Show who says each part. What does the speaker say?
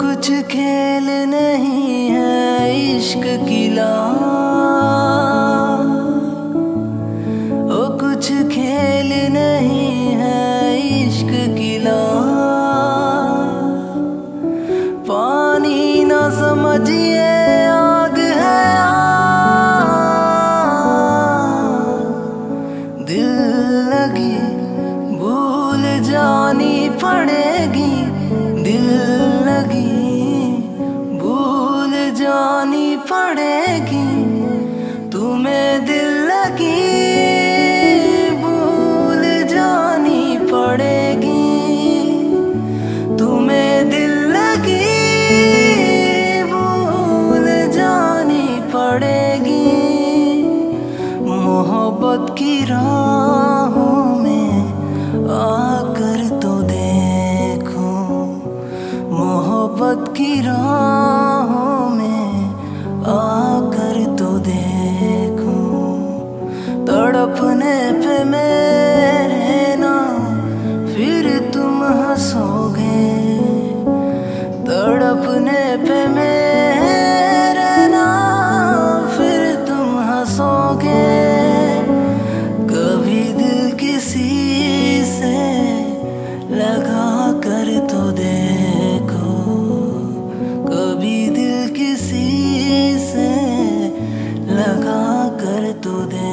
Speaker 1: कुछ खेल नहीं है इश्क किला ज़िंदगी भूल जानी पड़ेगी, दिल लगी, भूल जानी पड़ेगी, तुम्हें दिल लगी, भूल जानी पड़ेगी, तुम्हें दिल लगी, भूल जानी पड़ेगी, मोहब्बत की राह आपकी राहों में आकर तो देखूँ। तड़पने पे मेरे ना फिर तुम हंसो। लगा कर तू दे?